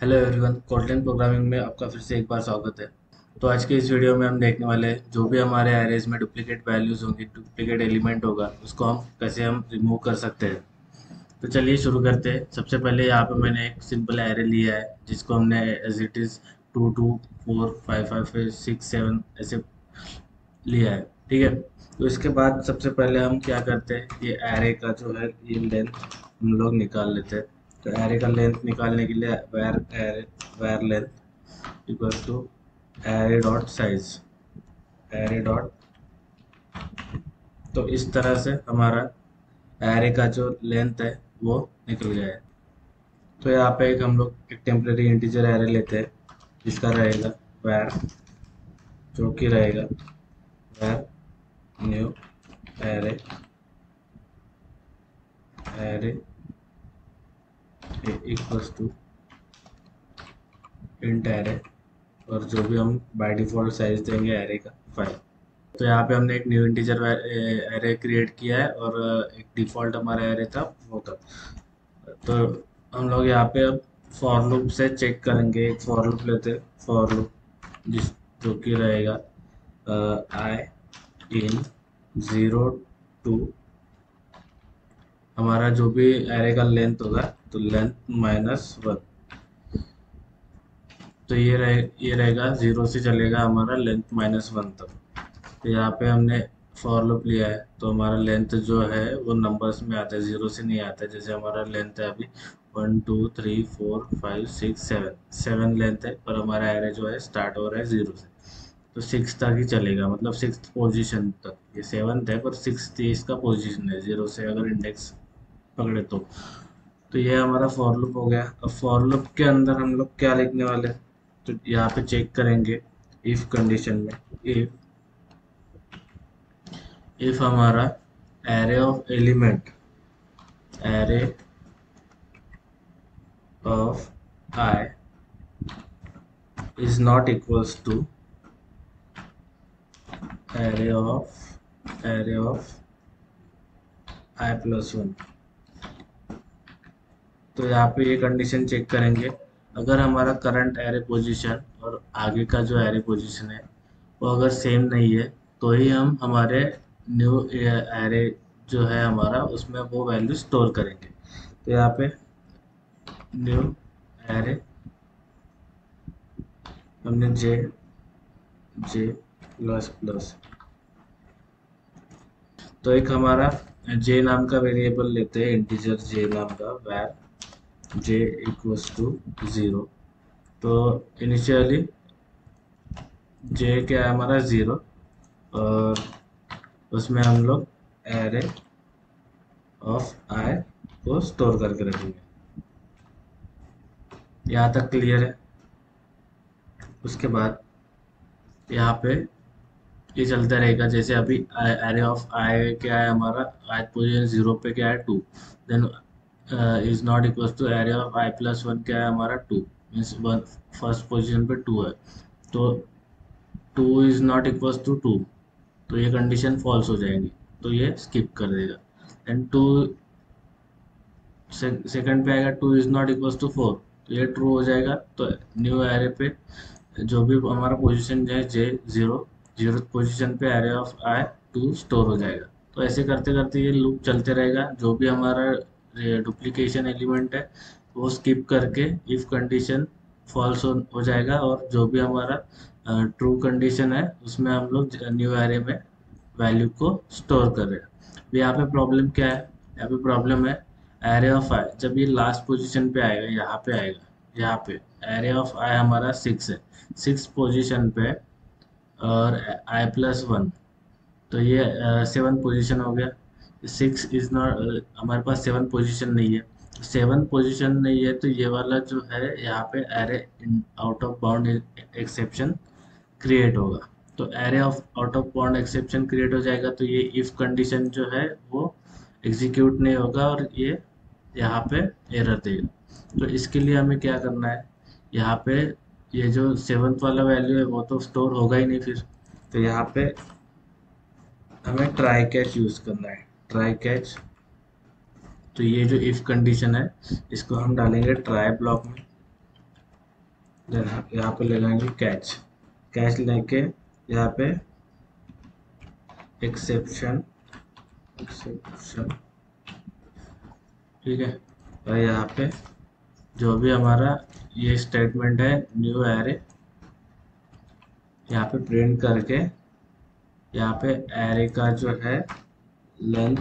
Hello everyone Kotlin programming में आपका फिर से एक बार स्वागत है। तो आज के इस वीडियो में हम देखने वाले हैं, जो भी हमारे एरेज में डुप्लीकेट वैल्यूज़ होंगी डुप्लीकेट एलिमेंट होगा, उसको हम कैसे हम रिमूव कर सकते हैं। तो चलिए शुरू करते हैं। सबसे पहले यहाँ पे मैंने एक सिंपल एरे लिया है, जिसको हमने as it is two two four five five six seven ऐसे लिया है, ठीक है? तो इसके बाद सबसे पहले हम क्या करते हैं, ये एरे का जो है ये लेंथ हम लोग निकाल लेते हैं। तो एरे का लेंथ निकालने के लिए var array var length equal to array dot size array dot तो इस तरह से हमारा एरे का जो लेंथ है, वो निकल गया है। तो यहाँ पे एक हम लोग एक टेम्परेरी इंटीजर एरे लेते हैं, जिसका रहेगा वेर जो कि रहेगा var new array array equals to int array और जो भी हम बाय डिफ़ॉल्ट साइज़ देंगे एरे का फाइव तो यहाँ पे हमने एक न्यू इंटीजर एरे क्रिएट किया है और एक डिफ़ॉल्ट हमारा एरे था, वो था. तो हम लोग यहाँ पे अब फॉर लूप से चेक करेंगे, एक फॉर लूप लेते फॉर लूप जिस, जो कि रहेगा आई इन ज़ीरो टू हमारा जो भी एरे का लेंथ होगा तो लेंथ माइनस वन तो ये रहे, ये रहेगा ज़ीरो से चलेगा हमारा लेंथ माइनस वन तक. तो यहाँ पे हमने फॉर लूप लिया है तो हमारा लेंथ जो है, वो नंबर्स में आता है ज़ीरो से नहीं आता जैसे हमारा लेंथ है अभी one two three four five six seven seven length है, पर हमारा एरे जो है स्टार्ट हो रहा है ज़ीरो से. तो सिक्स तक ही चलेगा मतलब सिक्स पोजीशन तक. ये सेवन्थ है, पर सिक्स इसका पोजीशन है ज़ीरो से अगर इंडेक्स पकड़े तो। तो ये हमारा फॉर लूप हो गया। अब फॉर लूप के अंदर हम लोग क्या लिखने वाले तो यहाँ पे चेक करेंगे इफ़ कंडीशन में। इफ़ इफ़ हमारा array of element array of I is not equals to array of array of I plus one तो यहाँ पे ये कंडीशन चेक करेंगे। अगर हमारा करंट एरे पोजीशन और आगे का जो एरे पोजीशन है, वो अगर सेम नहीं है तो ही हम हमारे न्यू एरे जो है हमारा, उसमें वो वैल्यू स्टोर करेंगे। तो यहाँ पे न्यू एरे हमने जे जे प्लस प्लस तो एक हमारा जे नाम का वेरिएबल लेते हैं इंटीजर जे नाम का var J equals to zero तो इनिशियली जे क्या है हमारा? ज़ीरो और उसमें हम लोग एरे ऑफ़ आई को स्टोर करके रखेंगे। यहाँ तक क्लियर है। उसके बाद यहाँ पे ये चलता रहेगा। जैसे अभी एरे ऑफ़ आई क्या है हमारा? आई पोजिशन ज़ीरो पे क्या है? Two then is not equal to array of I plus one क्या है हमारा two means one first position पे टू है तो two is not equal to two तो ये कंडीशन फॉल्स हो जाएगी। तो ये स्किप कर देगा। एंड टू सेकंड पे आएगा two is not equal to four तो ये ट्रू हो जाएगा। तो न्यू एरे पे जो भी हमारा पोजीशन है जे ज़ीरो ज़ीरो पोजीशन पे array of I two store हो जाएगा। तो ऐसे करते करते ये लूप चलते रहेगा। जो भी हमारा डुप्लीकेशन एलिमेंट है वो स्किप करके इफ़ कंडीशन फॉल्स हो जाएगा और जो भी हमारा ट्रू कंडीशन है, उसमें हम लोग न्यू एरे में वैल्यू को स्टोर कर रहे हैं। यहाँ पे प्रॉब्लम क्या है? यहाँ पे प्रॉब्लम है एरे ऑफ़ आई जब ये लास्ट पोजीशन पे आएगा, यहाँ पे आएगा, यहाँ पे एरे ऑफ़ आई हमारा सिक्स है। सिक्स पोजीशन पे और आई प्लस वन तो ये सेवन पोजीशन हो गया। सिक्स इज़ नॉट हमारे पास सेवन पोजीशन नहीं है। सेवन पोजीशन नहीं है तो ये वाला जो है, यहाँ पे array out of bound exception create होगा। तो array of out of bound exception create हो जाएगा तो ये इफ़ कंडीशन जो है वो एग्जीक्यूट नहीं होगा और ये यहाँ पे एरर देगा तो इसके लिए हमें क्या करना है? यहाँ पे ये जो सेवन्थ वाला वैल्यू है वो तो स्टोर होगा ही नहीं फिर। तो यहाँ पे हमें ट्राई कैच यूज़ करना है। ट्राई कैच तो ये जो इफ़ कंडीशन है, इसको हम डालेंगे ट्राई ब्लॉक में। देन यहाँ पे ले लेंगे कैच कैच लेके यहाँ पे एक्सेप्शन एक्सेप्शन ठीक है? और यहाँ पे जो भी हमारा ये स्टेटमेंट है न्यू एरे यहाँ पे प्रिंट करके यहाँ पे एरे का जो है लेंथ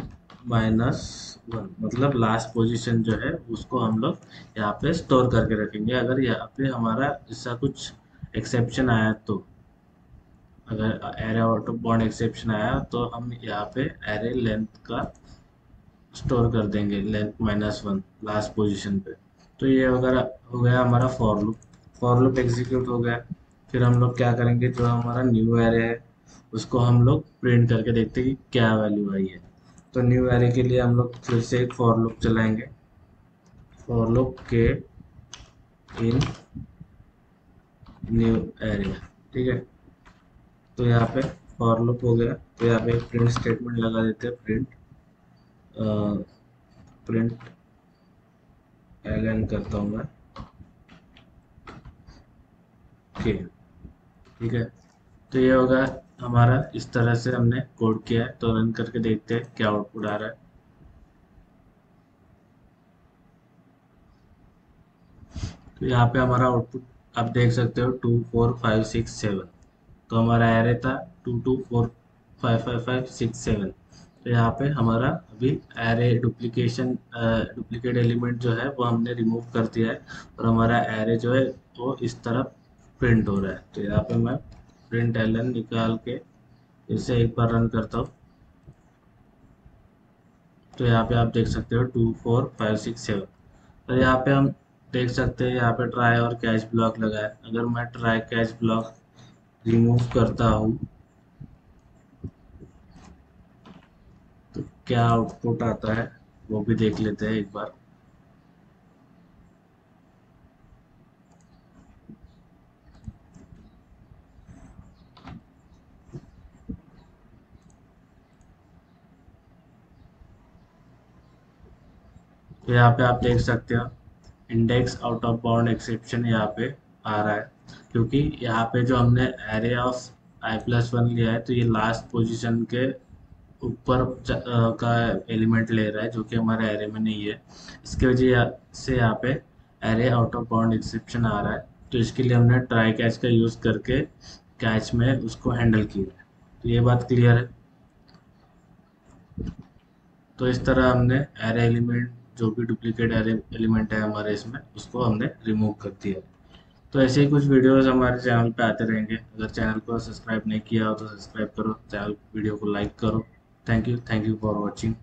माइनस वन मतलब लास्ट पोजीशन जो है, उसको हम लोग यहाँ पे स्टोर करके रखेंगे। अगर यहाँ पे हमारा इसका कुछ एक्सेप्शन आया तो अगर array out of bound exception आया तो हम यहाँ पे एरे लेंथ का स्टोर कर देंगे length minus one last position पे। तो ये वगैरह हो गया हमारा for loop for loop execute हो गया। फिर हम लोग क्या करेंगे? जो हमारा न्यू एरे है उसको हम लोग प्रिंट करके देखते हैं कि क्या वैल्यू आई है। तो न्यू एरे के लिए हम लोग फिर से एक फॉर लूप चलाएँगे। फॉर लूप के इन न्यू एरे ठीक है? तो यहाँ पे फॉर लूप हो गया। तो यहाँ पे प्रिंट स्टेटमेंट लगा देते हैं प्रिंट प्रिंट एल एन करता हूँ मैं। ओके ठीक है? तो ये होगा हमारा इस तरह से हमने कोड किया है तो रन करके देखते हैं क्या आउटपुट आ रहा है। तो यहाँ पे हमारा आउटपुट आप देख सकते हो two four five six seven तो हमारा एरे था two two four five five five six seven तो यहाँ पे हमारा अभी एरे डुप्लीकेशन डुप्लीकेट एलिमेंट जो है, वो हमने रिमूव कर दिया है और हमारा एरे जो है, वो इस तरफ़ प्रिंट हो रहा है। तो यहाँ पे मैं प्रिंट एल निकाल के इसे एक बार रन करता हूँ। तो यहाँ पे आप देख सकते हो two four five six seven तो यहाँ पे हम देख सकते हैं यहाँ पे ट्राई और कैच ब्लॉक लगा है अगर मैं ट्राई कैच ब्लॉक रिमूव करता हूँ तो क्या आउटपुट आता है वो भी देख लेते हैं एक बार। तो यहाँ पे आप देख सकते हो index out of bound exception यहाँ पे आ रहा है, क्योंकि यहाँ पे जो हमने array of I plus one लिया है तो ये लास्ट पोजीशन के ऊपर का एलिमेंट ले रहा है, जो कि हमारे एरे में नहीं है। इसकी वजह से यहाँ पे array out of bound exception आ रहा है तो इसके लिए हमने ट्राई कैच का यूज़ करके कैच में उसको हैंडल किया है। तो ये बात क्लियर है। तो इस तरह हमने एरे एलिमेंट जो भी डुप्लीकेट एलिमेंट है हमारे इसमें, उसको हमने रिमूव कर दिया। तो ऐसे ही कुछ वीडियोस हमारे चैनल पे आते रहेंगे। अगर चैनल को सब्सक्राइब नहीं किया हो तो सब्सक्राइब करो चैनल वीडियो को लाइक करो। Thank you thank you for watching